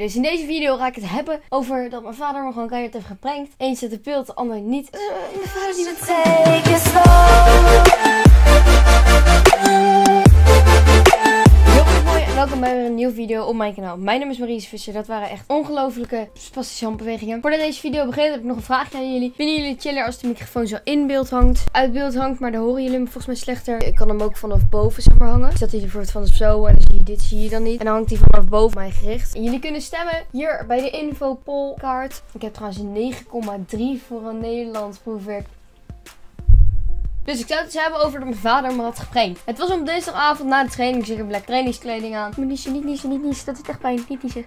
Dus in deze video ga ik het hebben over dat mijn vader me gewoon keihard heeft geprankt. Zet de pil, de ander niet. Mijn vader die met nieuwe video op mijn kanaal. Mijn naam is Maries Visser. Dat waren echt ongelofelijke spastische handbewegingen. Voordat deze video begint heb ik nog een vraagje aan jullie. Vinden jullie chiller als de microfoon zo in beeld hangt? Uit beeld hangt, maar dan horen jullie hem volgens mij slechter. Ik kan hem ook vanaf boven zeg maar hangen. Dus dat hij bijvoorbeeld van zo en dan zie je dit zie je dan niet. En dan hangt hij vanaf boven mij gericht. En jullie kunnen stemmen hier bij de info poll. Ik heb trouwens een 9,3 voor een Nederlands proefwerk dus ik zou het eens hebben over dat mijn vader me had geprankt. Het was op dinsdagavond na de training. Dus ik heb lekker trainingskleding aan. Moet niezen, niet niezen, niet niezen. Dat is echt pijn. Niet niezen.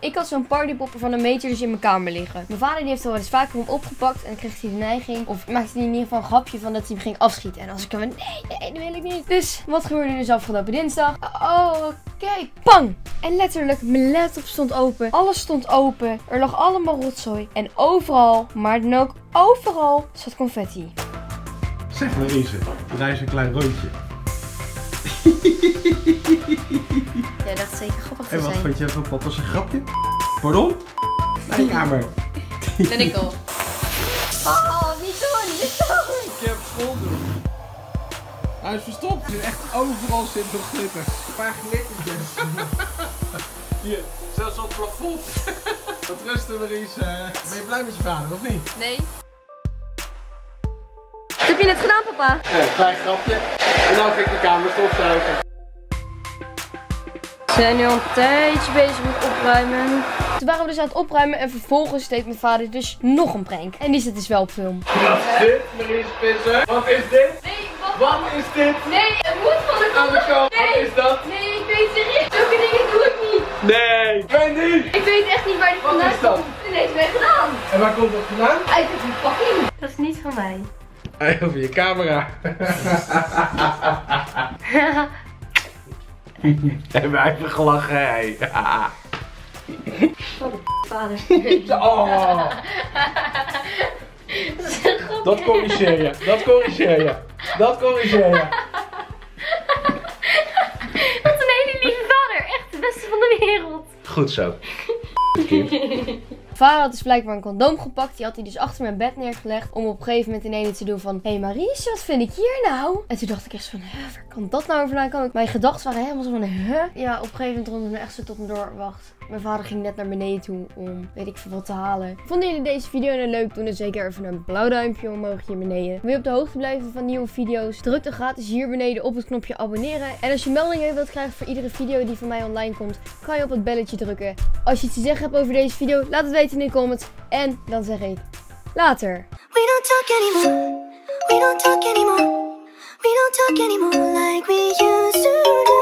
Ik had zo'n partypopper van een meter dus in mijn kamer liggen. Mijn vader die heeft er wel eens vaker om opgepakt. En kreeg hij de neiging. Of maakte hij in ieder geval een grapje van dat hij hem ging afschieten. En als ik hem nee, nee, dat wil ik niet. Dus wat gebeurde dus afgelopen dinsdag? Oh, oké. Okay. Pang! En letterlijk, mijn laptop stond open. Alles stond open. Er lag allemaal rotzooi. En overal, maar dan ook overal, zat confetti. Zeg maar eens, draai eens een klein rondje. Jij dacht zeker grappig te En wat zijn. vind je van papa's een grapje? Pardon? Naar je kamer. Ben ik al. Oh, niet doen, niet doen. Ik heb school doen. Hij is verstopt. Er zit echt overal zit nog glitter. Een paar glittertjes. Hier, zelfs op het plafond. Wat rusten we eens. Ben je blij met je vader, of niet? Nee. Wat heb je net gedaan, papa? Ja, een klein grapje. En dan ga ik de kamer stofzuigen. We zijn nu al een tijdje bezig met opruimen. Toen waren we dus aan het opruimen en vervolgens deed mijn vader dus nog een prank. En die zit dus wel op film. Wat is dit, Maries Visser? Wat is dit? Nee, wat? Wat is dit? Nee, het moet van de kant, wat is dat? Nee, ik weet serieus. Zulke dingen doe ik niet. Nee! Ik weet niet! Ik weet echt niet waar die Wat vandaan is dat? komt. Ineens ben gedaan. En waar komt dat vandaan? Uit het verpakking. Dat is niet van mij. Over je camera. Hebben wij even gelachen, hé. Van de vader. Oh, een dat corrigeer je. Dat corrigeer je. Dat corrigeer je. Wat een hele lieve vader. Echt de beste van de wereld. Goed zo. Vader had dus blijkbaar een condoom gepakt. Die had hij dus achter mijn bed neergelegd. Om op een gegeven moment in ene te doen van... Hé hey Maries, wat vind ik hier nou? En toen dacht ik echt van... Waar kan dat nou vandaan komen? Mijn gedachten waren helemaal zo van... Huh? Ja, op een gegeven moment rondde me echt zo tot me door. Wacht. Mijn vader ging net naar beneden toe om weet ik veel wat te halen. Vonden jullie deze video nou leuk? Doe dan zeker even een blauw duimpje omhoog hier beneden. Wil je op de hoogte blijven van nieuwe video's? Druk dan gratis hier beneden op het knopje abonneren. En als je meldingen wilt krijgen voor iedere video die van mij online komt, kan je op het belletje drukken. Als je iets te zeggen hebt over deze video, laat het weten in de comments. En dan zeg ik later. We don't talk anymore. We don't talk anymore. We don't talk anymore like we used